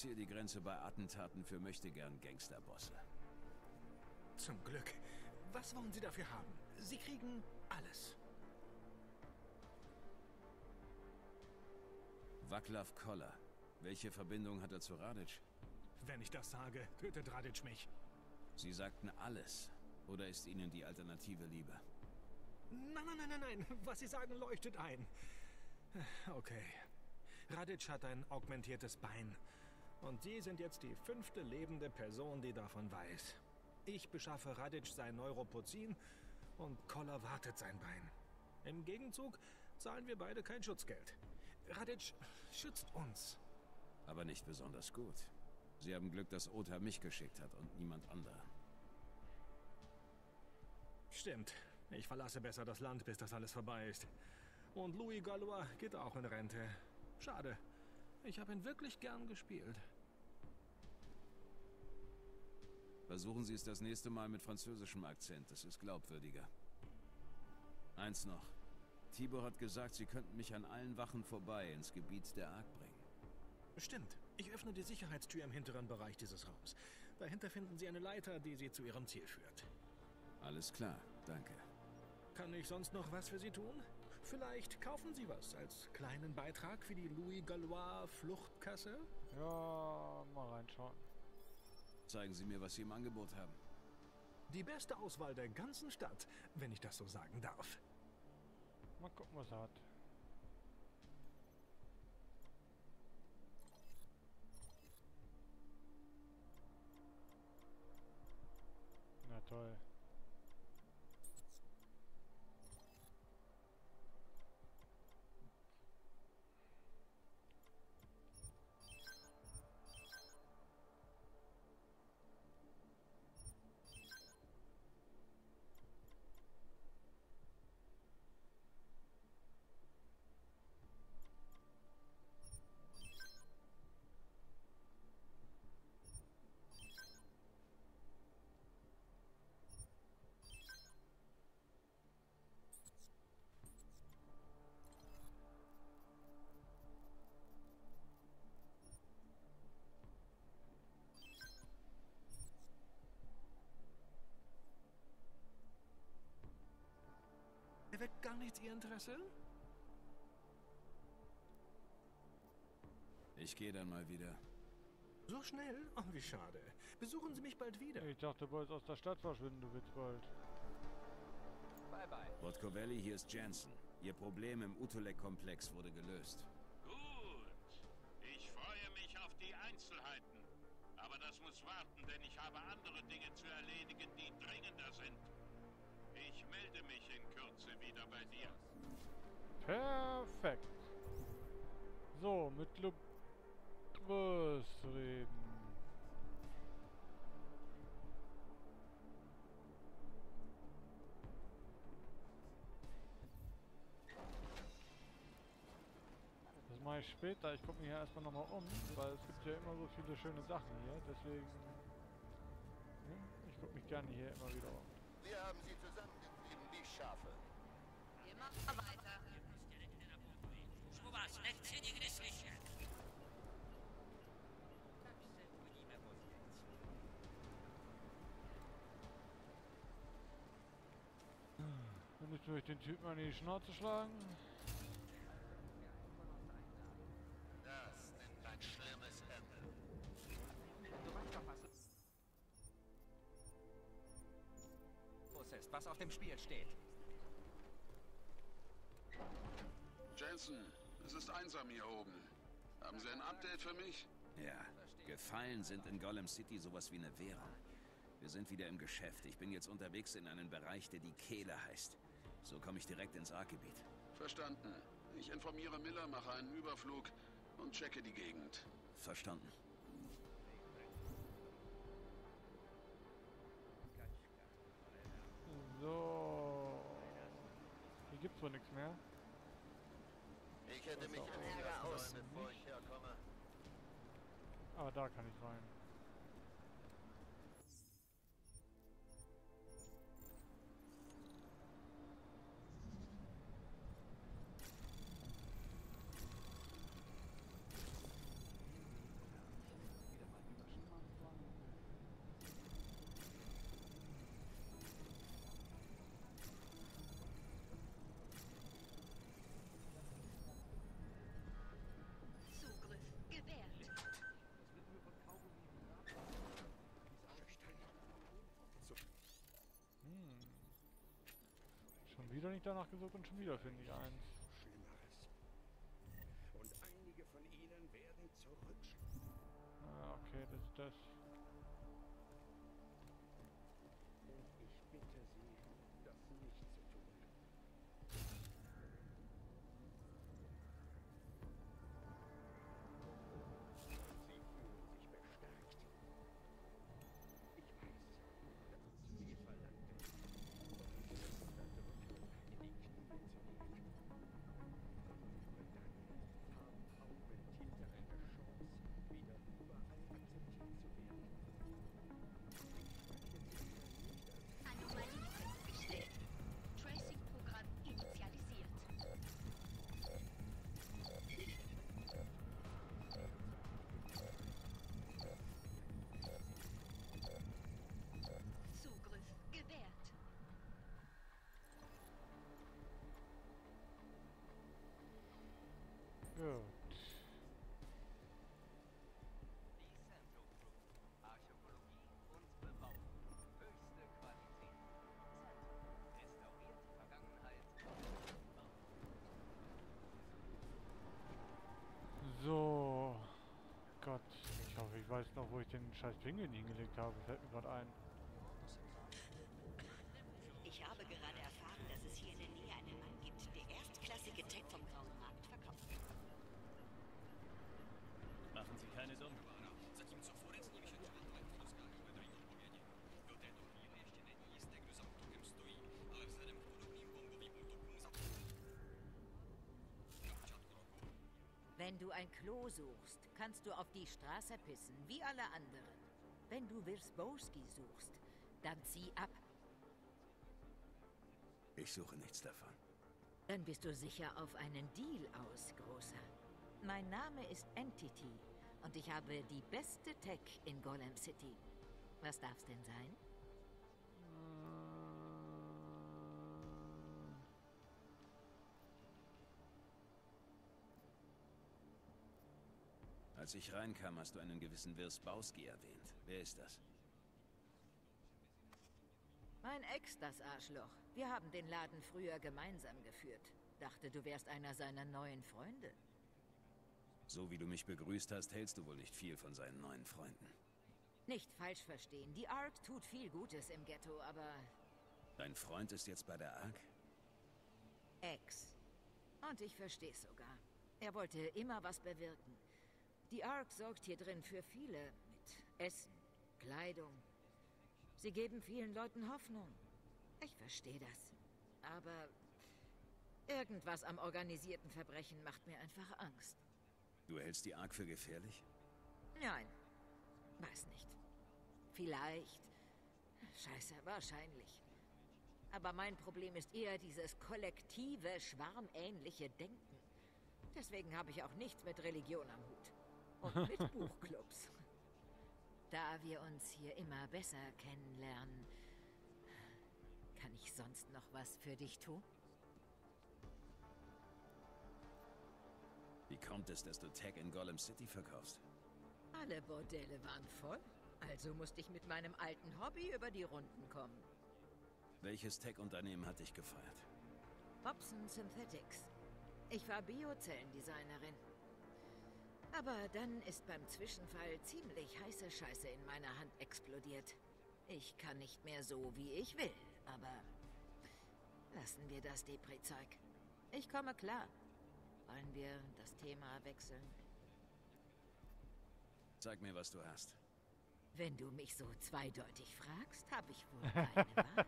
ziehe die Grenze bei Attentaten für möchtegern Gangsterbosse. Zum Glück. Was wollen Sie dafür haben? Sie kriegen alles. Vaclav Koller. Welche Verbindung hat er zu Radic? Wenn ich das sage, tötet Radic mich. Sie sagten alles. Oder ist Ihnen die Alternative lieber? Nein, nein, nein, nein, nein. Was Sie sagen, leuchtet ein. Okay. Radic hat ein augmentiertes Bein. Und Sie sind jetzt die fünfte lebende Person, die davon weiß. Ich beschaffe Radic sein Neuropozin und Koller wartet sein Bein. Im Gegenzug zahlen wir beide kein Schutzgeld. Radic schützt uns. Aber nicht besonders gut. Sie haben Glück, dass Ota mich geschickt hat und niemand anderer. Stimmt. Ich verlasse besser das Land, bis das alles vorbei ist. Und Louis Galois geht auch in Rente. Schade. Ich habe ihn wirklich gern gespielt. Versuchen Sie es das nächste Mal mit französischem Akzent. Das ist glaubwürdiger. Eins noch. Tibor hat gesagt, Sie könnten mich an allen Wachen vorbei ins Gebiet der Ark bringen. Stimmt. Ich öffne die Sicherheitstür im hinteren Bereich dieses Raums. Dahinter finden Sie eine Leiter, die Sie zu Ihrem Ziel führt. Alles klar, danke. Kann ich sonst noch was für Sie tun? Vielleicht kaufen Sie was als kleinen Beitrag für die Louis Galois Fluchtkasse? Ja, mal reinschauen. Zeigen Sie mir, was Sie im Angebot haben. Die beste Auswahl der ganzen Stadt, wenn ich das so sagen darf. Mal gucken, was er hat. Na toll. Erweckt gar nichts Ihr Interesse? Ich gehe dann mal wieder. So schnell? Oh, wie schade. Besuchen Sie mich bald wieder. Ich dachte, du wolltest aus der Stadt verschwinden, du Witzbold. Bye bye. Botkovelli, hier ist Jansen. Ihr Problem im Utulek-Komplex wurde gelöst. Gut. Ich freue mich auf die Einzelheiten. Aber das muss warten, denn ich habe andere Dinge zu erledigen, die dringender sind. Ich melde mich in Kürze wieder bei dir. Perfekt. So, mit Lubrus reden. Das mache ich später. Ich gucke mich hier erstmal nochmal um, weil es gibt ja immer so viele schöne Sachen hier. Deswegen... Hm, ich gucke mich gerne hier immer wieder um. Wir haben sie zusammengetrieben wie Schafe. Wir machen weiter. Schubas, leckt in die Gnisliche. Dann müssen wir den Typen an die Schnauze schlagen. Was auf dem Spiel steht. Jensen, es ist einsam hier oben. Haben Sie ein Update für mich? Ja, Gefallen sind in Golem City sowas wie eine Währung. Wir sind wieder im Geschäft. Ich bin jetzt unterwegs in einen Bereich, der die Kehle heißt. So komme ich direkt ins Arkgebiet. Verstanden. Ich informiere Miller, mache einen Überflug und checke die Gegend. Verstanden. So. Wohl nichts mehr. Ich hätte mich an Ärger aus. Bevor ich herkomme. Aber da kann ich rein. Nicht danach gesucht und schon wieder finde ich eins. Schlimmeres. Und einige von ihnen werden zurückschlagen. Ah, okay, das ist das. Weiß noch, wo ich den scheiß Pinguin hingelegt habe. Fällt mir gerade ein. Du ein Klo suchst, kannst du auf die Straße pissen, wie alle anderen. Wenn du Wirsbowski suchst, dann zieh ab. Ich suche nichts davon. Dann bist du sicher auf einen Deal aus, Großer. Mein Name ist Entity und ich habe die beste Tech in Golem City. Was darf's denn sein? Als ich reinkam, hast du einen gewissen Wirsbowski erwähnt. Wer ist das? Mein Ex, das Arschloch. Wir haben den Laden früher gemeinsam geführt. Dachte, du wärst einer seiner neuen Freunde. So wie du mich begrüßt hast, hältst du wohl nicht viel von seinen neuen Freunden. Nicht falsch verstehen, die Ark tut viel Gutes im Ghetto, aber Dein Freund ist jetzt bei der ARK? Ex. Und ich versteh's sogar. Er wollte immer was bewirken. Die Ark sorgt hier drin für viele mit Essen, Kleidung. Sie geben vielen Leuten Hoffnung. Ich verstehe das. Aber irgendwas am organisierten Verbrechen macht mir einfach Angst. Du hältst die ARK für gefährlich? Nein, weiß nicht. Vielleicht. Scheiße, wahrscheinlich. Aber mein Problem ist eher dieses kollektive, schwarmähnliche Denken. Deswegen habe ich auch nichts mit Religion am Hut. Und mit Buchclubs. Da wir uns hier immer besser kennenlernen, kann ich sonst noch was für dich tun? Wie kommt es, dass du Tech in Golem City verkaufst? Alle Bordelle waren voll, also musste ich mit meinem alten Hobby über die Runden kommen. Welches Tech-Unternehmen hat dich gefeiert? Hobson Synthetics. Ich war Biozellendesignerin. Aber dann ist beim Zwischenfall ziemlich heiße Scheiße in meiner Hand explodiert. Ich kann nicht mehr so, wie ich will, aber lassen wir das Depri-Zeug. Ich komme klar. Wollen wir das Thema wechseln? Sag mir, was du hast. Wenn du mich so zweideutig fragst, habe ich wohl keine Wahl.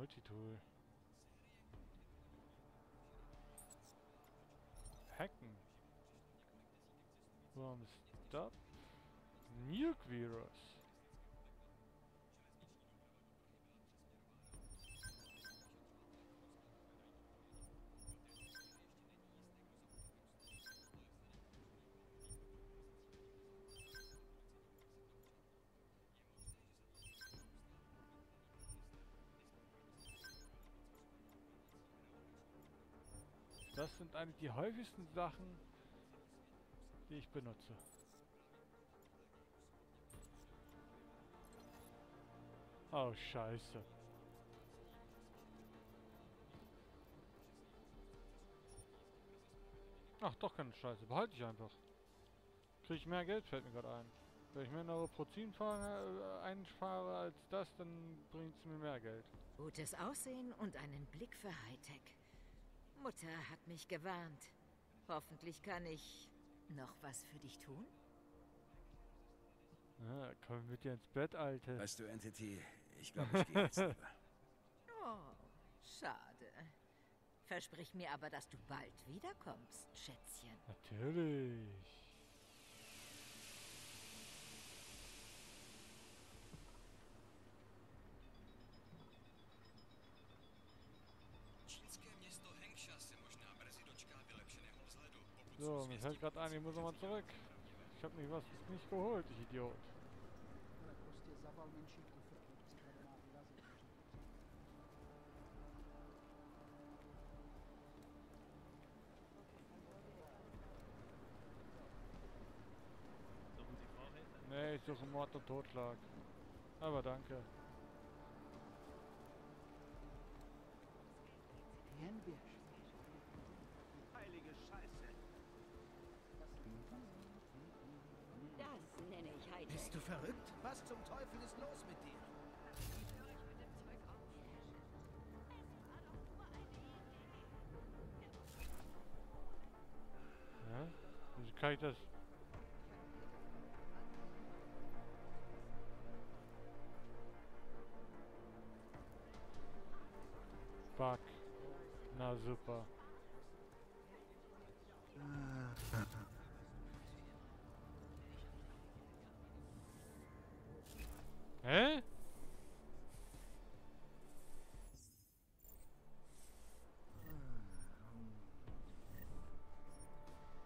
Multitool. Hacken. Worm Stop. Nuke Virus. Das sind eigentlich die häufigsten Sachen, die ich benutze. Oh, scheiße. Ach, doch keine Scheiße. Behalte ich einfach. Kriege ich mehr Geld, fällt mir gerade ein. Wenn ich mehr Neuroprozin fahre, äh, einspare als das, dann bringt es mir mehr Geld. Gutes Aussehen und einen Blick für Hightech. Mutter hat mich gewarnt. Hoffentlich kann ich noch was für dich tun. Ja, komm mit dir ins Bett, Alte. Weißt du, Entity, ich glaube, ich gehe jetzt lieber. Oh, schade. Versprich mir aber, dass du bald wiederkommst, Schätzchen. Natürlich. So, mir fällt gerade ein, ich muss nochmal zurück. Ich habe mich was nicht geholt, ich Idiot. Nee, ich suche Mord und Totschlag. Aber danke. Heilige Scheiße. Das nenne ich Hightech. Bist du verrückt? Was zum Teufel ist los mit dir? Ja? Wieso kann ich das? Fuck. Na super.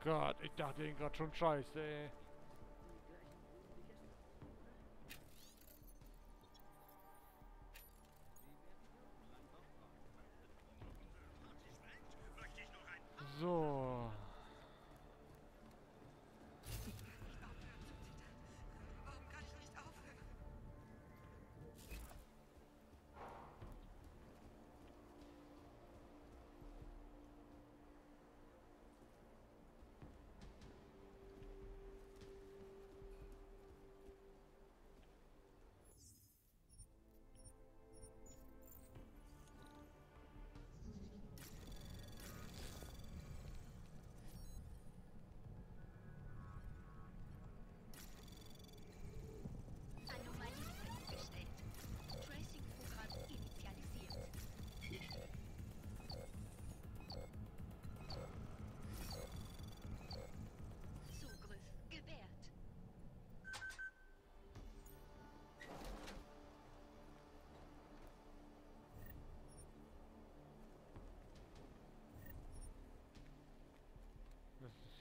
Gott, ich dachte ihn gerade schon scheiße, ey.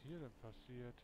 Hier denn passiert?